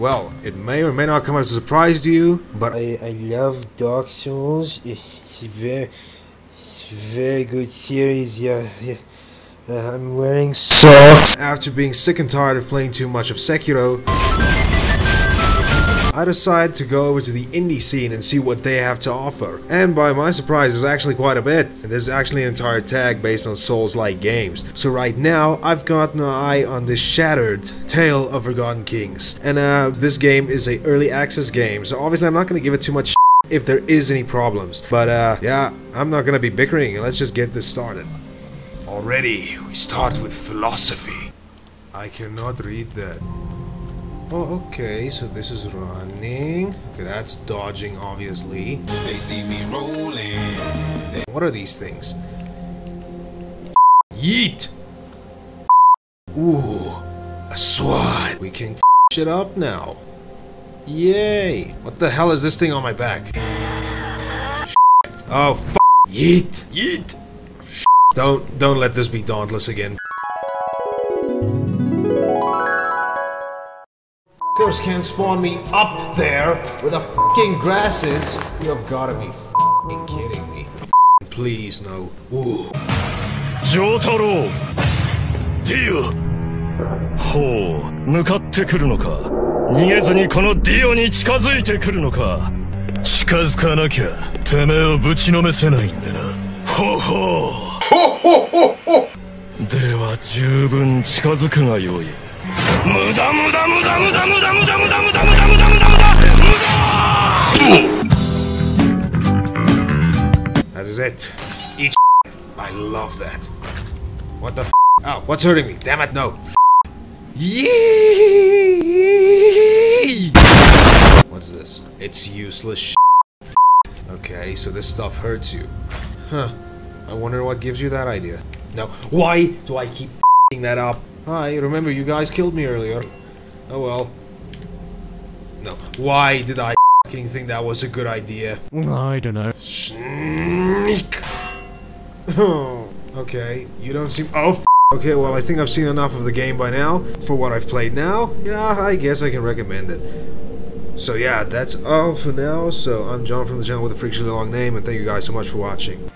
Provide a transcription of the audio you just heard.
Well, it may or may not come as a surprise to you, but I, I love Dark Souls. It's a very, it's very good series. Yeah, yeah. Uh, I'm wearing socks. after being sick and tired of playing too much of Sekiro, I decided to go over to the indie scene and see what they have to offer. And by my surprise, there's actually quite a bit. And there's actually an entire tag based on Souls-like games. So right now, I've got an eye on this Shattered Tale of Forgotten Kings. And uh, this game is a early access game, so obviously I'm not going to give it too much if there is any problems. But uh, yeah, I'm not going to be bickering. Let's just get this started. Already, we start with philosophy. I cannot read that. Oh, okay, so this is running. Okay, that's dodging, obviously. They see me rolling. What are these things? Yeet! Ooh, a sword. We can f shit up now. Yay! What the hell is this thing on my back? Oh, f Yeet! Yeet! Don't, don't let this be Dauntless again. Fuckers can't spawn me up there where the fucking grass is. You have gotta be fucking kidding me. Please, no. Ooh. 上太郎ディオほう向かってくるのか逃げずにこのディオに近づいてくるのか近づかなきゃてめえをぶちのめせないんでなほうほうでは十分近づくがよい 無駄無駄無駄無駄無駄無駄無駄無駄無駄無駄無駄無駄 That is it. Eat I love that. What the f Oh, what's hurting me? Damn it, no. F Yee! What's this? It's useless F Okay, so this stuff hurts you. Huh. I wonder what gives you that idea. No. Why do I keep f***ing that up? Ah, Hi, remember you guys killed me earlier. Oh well. No. Why did I f***ing think that was a good idea? I don't know. Sneak. Oh, okay. You don't seem. Oh. F okay. Well, I think I've seen enough of the game by now. For what I've played now, yeah, I guess I can recommend it. So yeah, that's all for now. So I'm John from the channel with a freakishly long name, and thank you guys so much for watching.